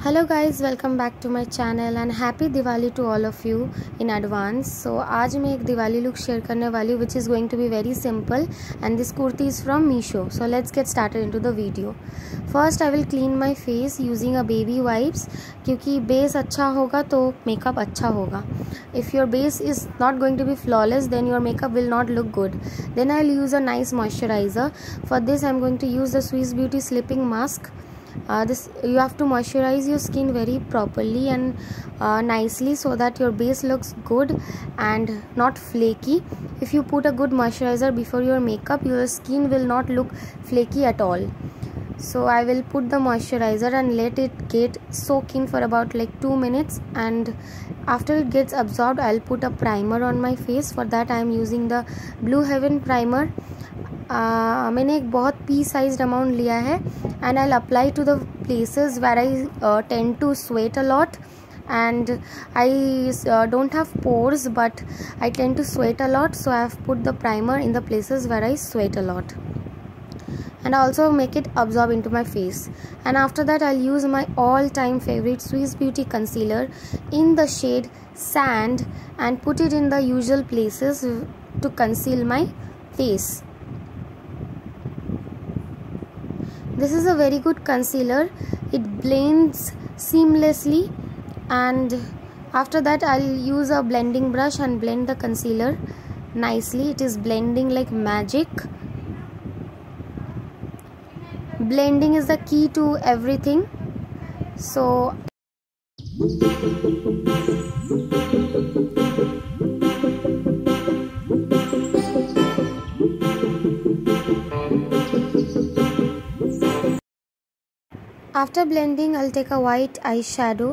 Hello guys welcome back to my channel and happy Diwali to all of you in advance so आज मैं एक Diwali look share करने वाली हूँ which is going to be very simple and this kurti is from Meesho so let's get started into the video first I will clean my face using a baby wipes क्योंकि base अच्छा होगा तो makeup अच्छा होगा। If your base is not going to be flawless then your makeup will not look good then I will use a nice moisturiser for this I am going to use the Swiss Beauty sleeping mask uh, this you have to moisturize your skin very properly and uh, nicely so that your base looks good and not flaky. If you put a good moisturizer before your makeup your skin will not look flaky at all. So i will put the moisturizer and let it get soak in for about like 2 minutes. And after it gets absorbed i'll put a primer on my face. For that i am using the blue heaven primer मैंने एक बहुत pea size amount लिया है and I apply to the places where I ten to sweat a lot and I uh, don't have pores but I tend to sweat a lot so I have put the primer in the places where I sweat a lot and I also make it absorb into my face and after that I'll use my all time favorite Swiss Beauty concealer in the shade sand and put it in the usual places to conceal my face This is a very good concealer. It blends seamlessly and after that I'll use a blending brush and blend the concealer nicely. It is blending like magic. Blending is the key to everything. So after blending I take a white eye shadow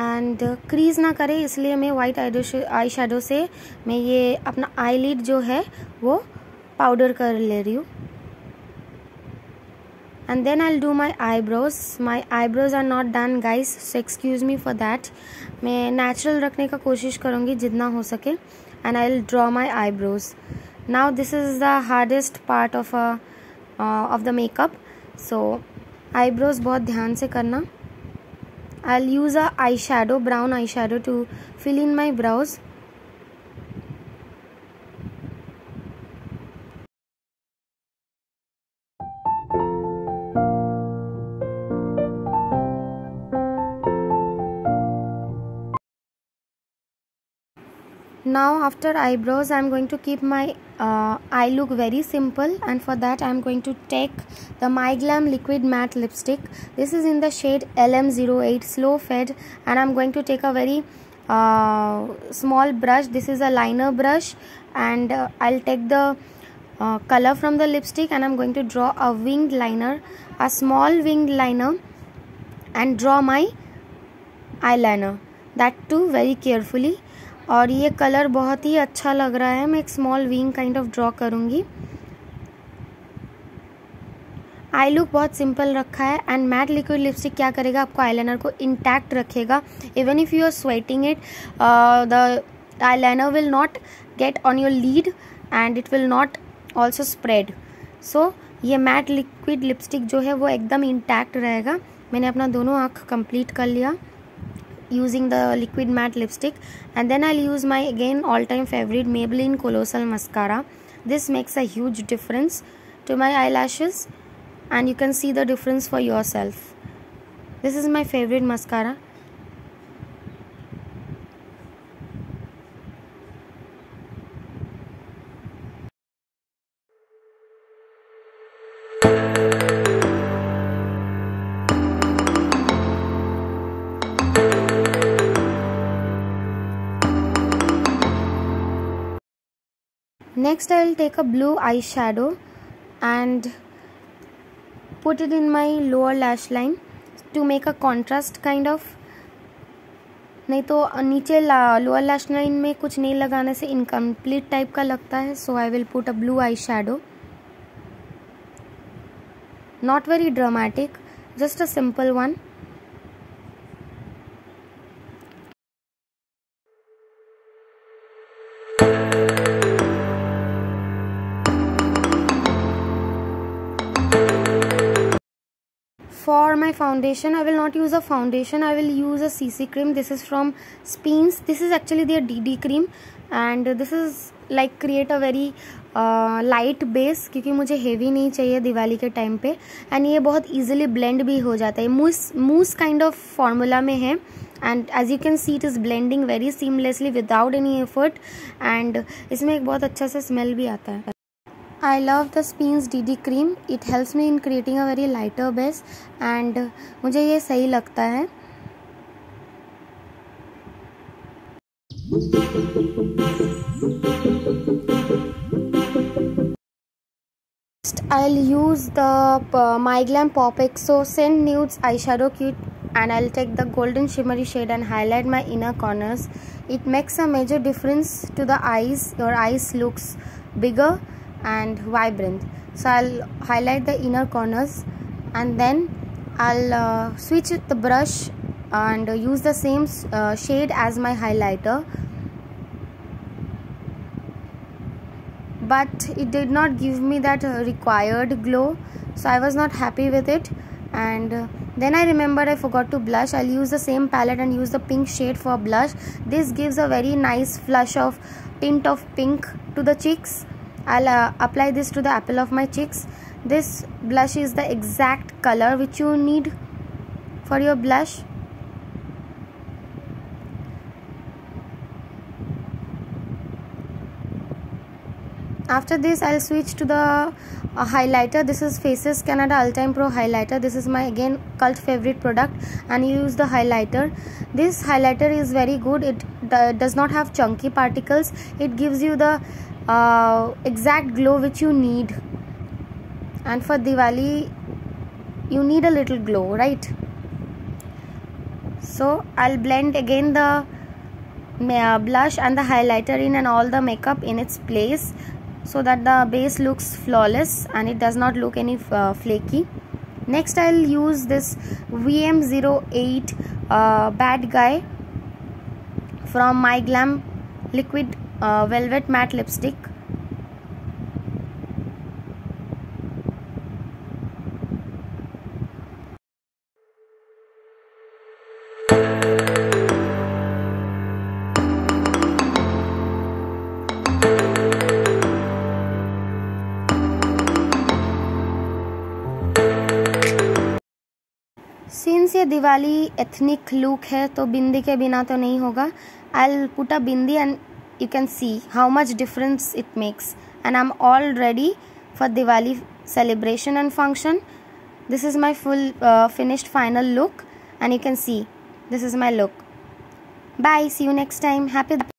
and crease ना करें, इसलिए मैं white eye shadow से मैं ये अपना आई जो है, वो पाउडर कर ले रही हूँ. And then I do my eyebrows my eyebrows are not done guys so excuse me for that मैं नेचुरल रखने का कोशिश करूँगी जितना हो सके. And I will draw my eyebrows now this is the hardest part of of the makeup so eyebrows बहुत ध्यान से करना। I use a eye shadow brown eye shadow to fill in my brows now after eyebrows i'm going to keep my uh, eye look very simple. And for that i'm going to take the MyGlamm liquid matte lipstick. This is in the shade lm08 slow fade and i'm going to take a very uh, small brush. This is a liner brush. And uh, i'll take the uh, color from the lipstick. And i'm going to draw a winged liner a small winged liner and draw my eyeliner. That too very carefully और ये colour बहुत ही अच्छा लग रहा है। मैं एक small wing kind of draw करूँगी। आई लुक बहुत सिंपल रखा है एंड मैट लिक्विड लिपस्टिक क्या करेगा? आपको आईलाइनर को इंटैक्ट रखेगा। Even if you are sweating it the eyeliner will not get on your lid and it will not also spread so ये मैट लिक्विड लिपस्टिक जो है वो एकदम इंटैक्ट रहेगा। मैंने अपना दोनों आँख कंप्लीट कर लिया। Using the liquid matte lipstick. And then I'll use my again all time favorite Maybelline Colossal Mascara. This makes a huge difference to my eyelashes. And you can see the difference for yourself. This is my favorite mascara next I will take a blue eyeshadow and put it in my lower lash line to make a contrast kind of नहीं तो नीचे lower lash line में कुछ नहीं लगाने से incomplete type का लगता है so I will put a blue eye shadow not very dramatic just a simple one for my foundation I will not use a foundation I will use a CC cream this is from Speens this is actually their DD cream and this is like create a very light base क्योंकि मुझे heavy नहीं चाहिए दिवाली के time पे and ये बहुत easily blend भी हो जाता है mousse mousse kind of formula में है and as you can see it is blending very seamlessly without any effort and इसमें एक बहुत अच्छा सा स्मेल भी आता है I love the Speens DD cream. It helps me in creating a very lighter base and मुझे ये सही लगता है I'll use the uh, My Glam Pop Exo Scent Nudes eyeshadow kit and I'll take the golden shimmery shade and highlight my inner corners. It makes a major difference to the eyes. Your eyes looks bigger and vibrant. So I'll highlight the inner corners and then I'll uh, switch the brush and use the same uh, shade as my highlighter. But it did not give me that uh, required glow so I was not happy with it. And uh, then I remembered I forgot to blush. I'll use the same palette and use the pink shade for blush. This gives a very nice flush of tint of pink to the cheeks I'll uh, apply this to the apple of my cheeks. This blush is the exact color which you need for your blush. After this I'll switch to the uh, highlighter. This is Faces Canada Ultime Pro highlighter. This is my again cult favorite product. And use the highlighter. This highlighter is very good. It does not have chunky particles it gives you the uh, exact glow which you need. And for Diwali you need a little glow right? So I'll blend again the uh, blush and the highlighter in and all the makeup in its place so that the base looks flawless and it does not look any uh, flaky. Next I'll use this VM08 uh, bad guy from my glam liquid uh, velvet matte lipstick since ये Diwali ethnic look है तो बिंदी के बिना तो नहीं होगा I'll put a bindi and you can see how much difference it makes. And I'm all ready for Diwali celebration and function. This is my full uh, finished final look. And you can see this is my look. Bye. See you next time. Happy